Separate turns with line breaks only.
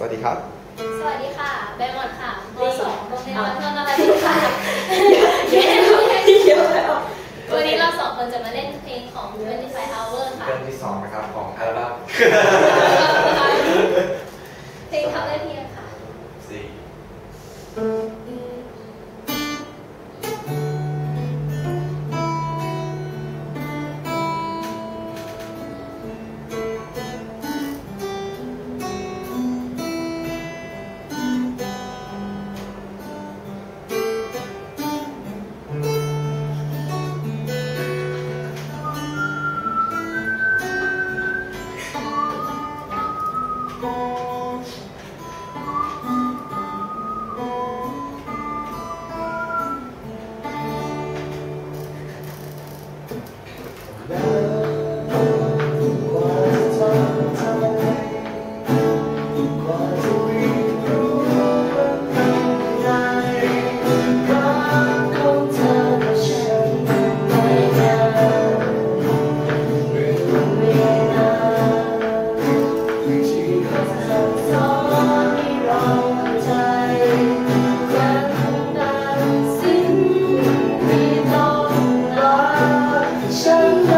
สวัสดีครับ
สวัสดีค่ะแบงค์หมดค่ะม .2 โรงเรียนวัดนนทบุรีค่ะ
เยอะแล้ว
วันนี้เราสองคนจะมาเล่นเพลงของ25 Hour ค่ะ
เรื่องที่สองนะครับของอัลบั้ม
เพลงทำได้เพียง sunshine.